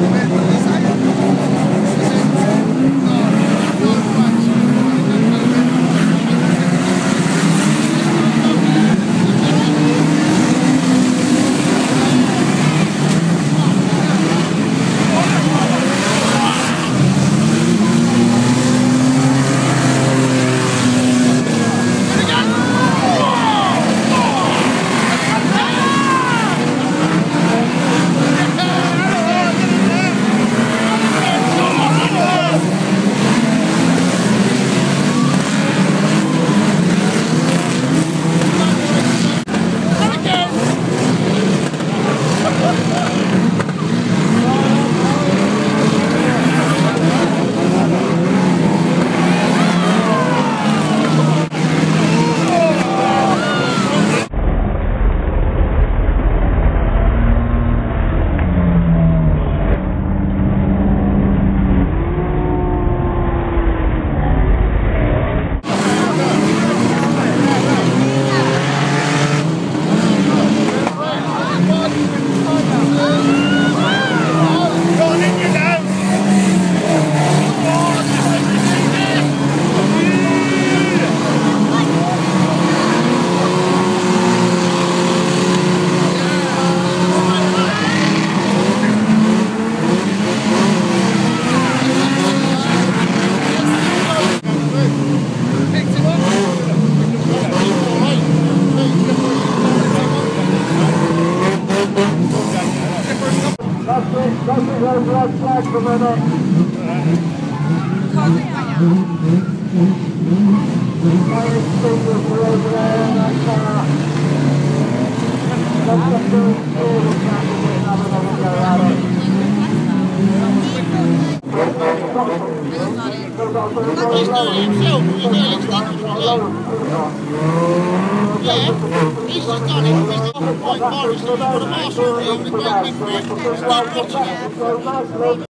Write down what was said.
Amen. red, red flag for a minute. Let's get through the school and have another go. He's doing it himself. He's doing it extinguisher, yeah. He's just done it. He's the point virus. He's got a marshal here with a great big grip. Start watching it.